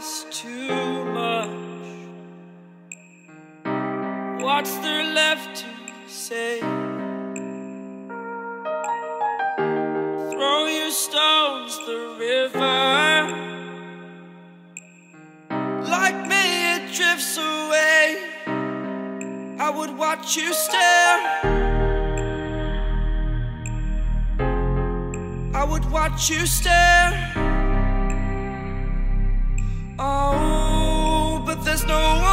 is too much. What's there left to say? Throw your stones the river. Like me, it drifts away. I would watch you stare. I would watch you stare. Oh, but there's no one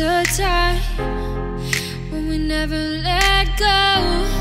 a time when we never let go.